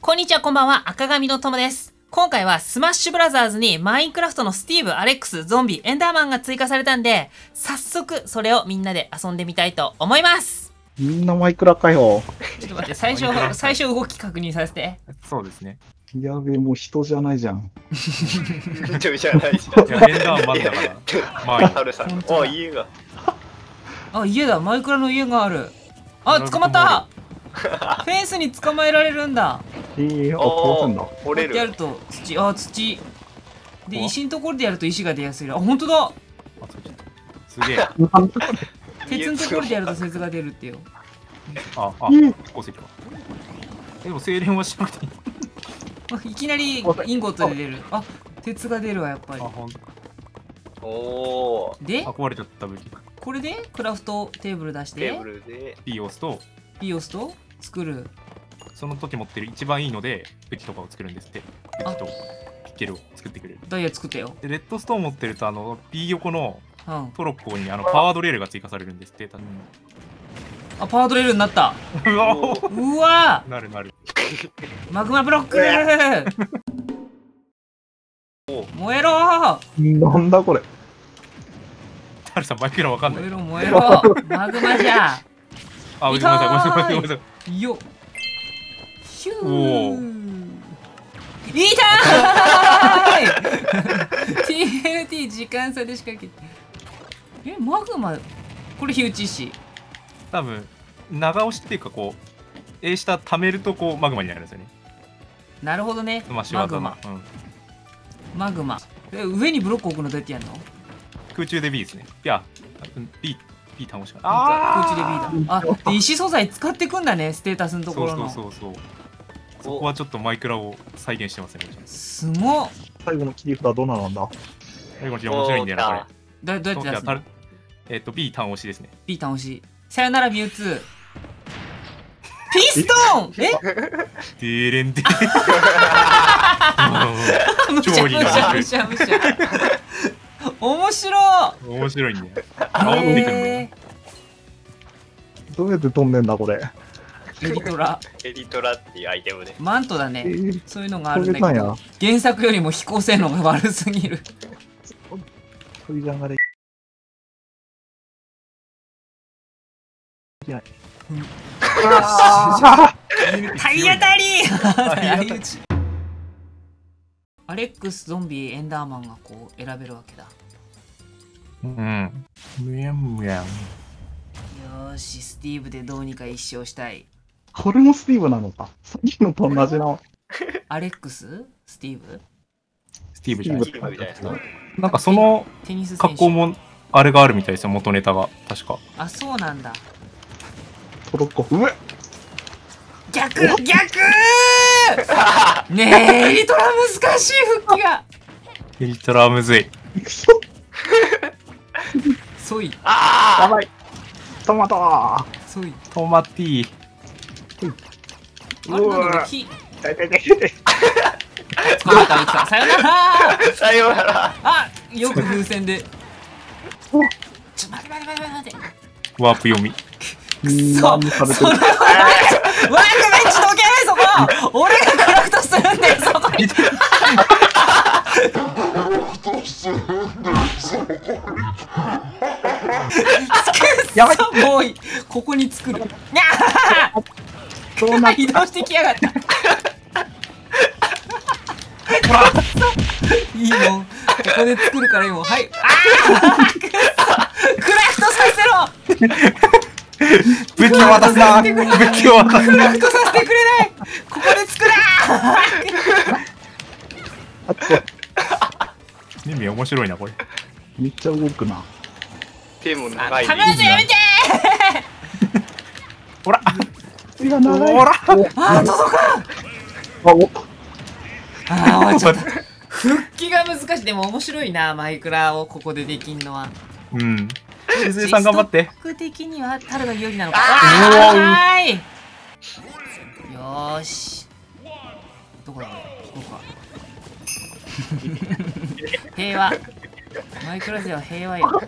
こんにちは、こんばんは、赤髪のともです。今回はスマッシュブラザーズにマインクラフトのスティーブ、アレックス、ゾンビ、エンダーマンが追加されたんで、早速それをみんなで遊んでみたいと思います。みんなマイクラかよ。ちょっと待って、最初、最初動き確認させて。そうですね。やべえ、もう人じゃないじゃん。ちょじゃないじいや、エンダーマンだから。まあ。ハルさん。お、家が。あ、家だ、マイクラの家がある。あ、捕まったフェンスに捕まえられるんだ。ええあ、お壊すんだ。ー、折れこうやるる。と土、あ、土。で、お石のところでやると石が出やすい。あ、本当だあそうちょっとすげえ。鉄のところでやると鉄が出るってよ。あ、うん鉱石は。えでも精錬はしなくていい。あ いきなりインゴットで出る。あ、鉄が出るわ、やっぱりあ、。ほんと。おー、で？れちゃった武器。これで？クラフトテーブル出してテーブ、ルで。P を押すと、ピオスと作る。その時持ってる一番いいので、武器とかを作るんですって。武器とピッケルを作ってくれる。ダイヤ作ったよ。で、レッドストーン持ってると、あの、P 横のうん。トロッコにあのパワードレールが追加されるんですって。多分あ、パワードレールになった。うわうわなるなる。マグマブロック。燃えろ。なんだこれ。ハルさん、マイクラわかんない。燃えろ燃えろ。マグマじゃ。あ、ごめんなさい、ごめんなさい、ごめんなさい。よっ。ヒュおー。痛い !TNT 時間差で仕掛けてえマグマこれ火打ち石？多分長押しっていうかこう A 下貯めるとこうマグマになるんですよね。なるほどね。スマッシュマグマ。うん、マグマ。え上にブロック置くのどうやってやるの？空中で B ですね。いやうん B, B 倒しか空中で B だ。あで石素材使ってくんだねステータスのとこそうろの。そうそうそうそこはちょっとマイクラを再現してますねすごっ。最後の切り札どうなんだ？最後の面白いんだよなこれだどうやって出すの？えっ、と B 単押しですね。B 倒し。さよならミュウツーピストン！え？デーレンデむ しゃむし超いいなゃむしゃむしゃ面白うん面白いんだよ煽ってくるどうやって飛んでんだこれ？ーエリトラ。エリトラっていうアイテムで。マントだね。えー、そういうのがあこるんだけど。原作よりも飛行性能が悪すぎる。これじゃがれ。いや。体当たりアレックスゾンビエンダーマンがこう選べるわけだ。うん。むやんむやん。よーしスティーブでどうにか一勝したい。これもスティーブなのか？さっきのと同じの。アレックス？スティーブ？スティーブじゃない。ですか。なんかそのテニス選手。格好もあれがあるみたいですよ元ネタが。確か。あそうなんだトロッコ。うえ。逆逆。ねえエリトラ難しい復帰が。エリトラはむずい。く そソイやあばい。トマトソイ。トマティー。あれなん痛い痛い痛い痛い。捕まえた浮ささよなら。あさようなら。あよく風船で。おちょ待って待って待って待って。ワープ読み何されてる。それはワークベンチどけそこ。俺がクラフトするんだよそこ。にやばい。ここに作る。にゃそうなー 移動してきやがった。いいもん。ここで作るからいいもん。はい。あ クラフトさせろ武器を渡すな。武器を渡すな。クラフトさせてくれない。ここで作らあつミミ面白いなこれ。めっちゃ動くな。手も長い。ー必ずやめて。ほら。手が長い。ほら。あー届かん。あ、お。あー終わっちゃった復帰が難しい。でも面白いなマイクラをここでできんのは。うんしずえさん頑張って。ストック的にはタルが有利なのか。あー。あーはいよーし。どこだ？これここか。平和。マイクラでは平和よ。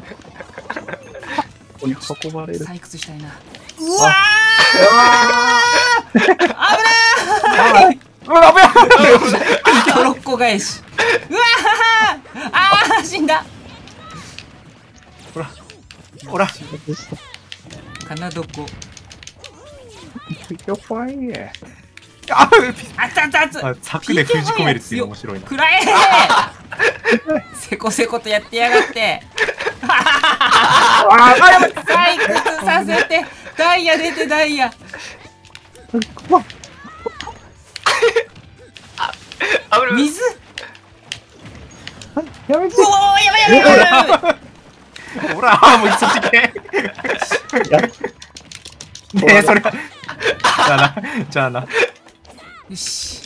こに運ばれる。採掘したいな。うわー。危ないうわ、やべえトロッコ返し。うわー。あー死んだほら、かなどこやばいね。ああったあったあった。で封じ込めるっていうの面白いな。くらえせこせことやってやがって。採掘させてダイヤ出てダイヤ。水？やめて。やばいやばいやばいほら、もうそっち行け。やねえ、それ。じゃあな、じゃあな。よし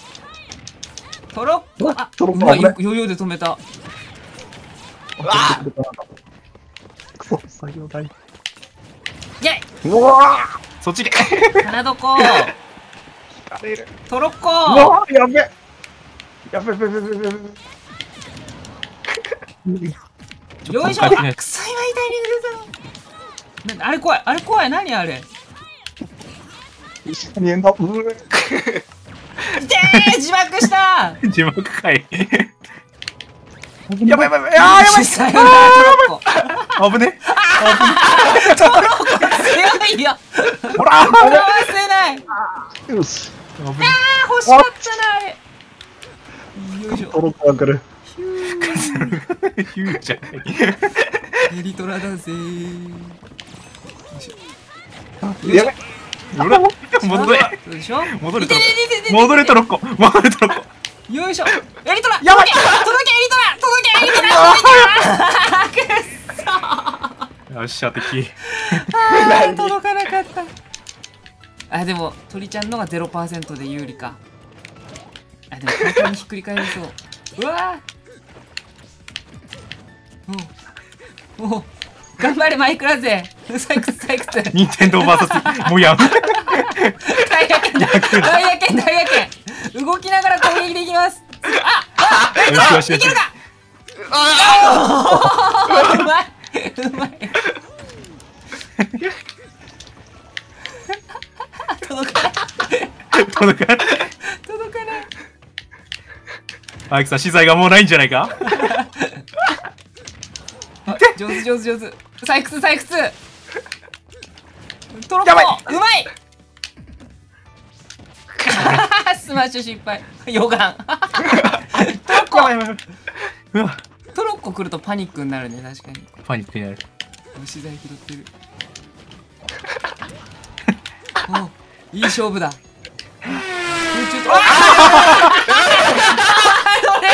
トロッコあトロッコ余裕で止めたあクソ、作業台。イェイうわそっち行け。かなどこ。トロッうコやべやべべべべべべ。よいしょ。くそ今痛いに出たなあれ怖いあれ怖い。何あれ？一緒にエンダー、うー痛え自爆した。字幕かい。やばいやばいやばい。あーやばい。さよならトロッコ。危ねトロッコ強いよ。ほら。回せない。よし。あー欲しかったなあれ。よいしょ。トロッコが来る。ヒューヒューじゃない。エリトラだぜーやべほら戻れ。戻れいてててててて戻れトロッコ。戻れトロッコ。よいしょエリトラやばい届け届けエリトラ届けエリトラ届けくっそよっしゃ、敵。あー届かなかったあでも鳥ちゃんのが0%で有利かあでも簡単にひっくり返りそううわーおう頑張れマイクラ勢採掘採掘任天堂 VS モヤン。大野犬大野犬大野犬動きながら攻撃できます。ああえっとよしよしよし。いけるか。あーうまい。うまい。届かない。届かない。届かない。アイクさん、資材がもうないんじゃないか？あ上手上手上手。採掘採掘。トロッやばい。コうまい。スマッシュ失敗。予感。トロッコ。トロッコ。来るとパニックになるね確かに。パニックになる。虫材拾ってる。おいい勝負だ。空中と。あーどれ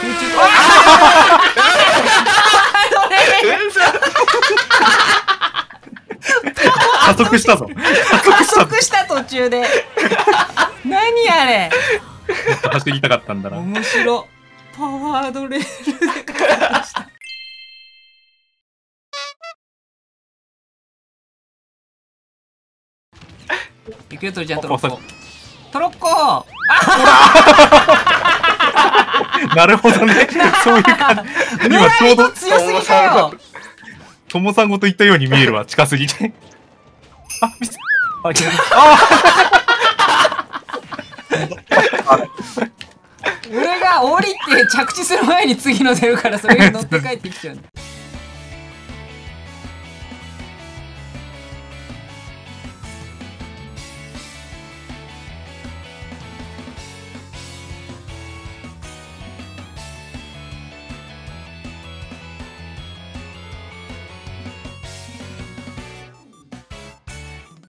空中とあーどれ加速したぞ。加速した途中で。何あれ。走りたかったんだな。面白パワードレールで加速した。いくよトリちゃんトロッあコトロッコ なるほどね。そういう感じ。今ちょうど、強すぎたよともさんごと言ったように見えるわ、近すぎて。あ、ミス。あ、違う。あ俺が降りて着地する前に次の出るからそれに乗って帰ってきちゃう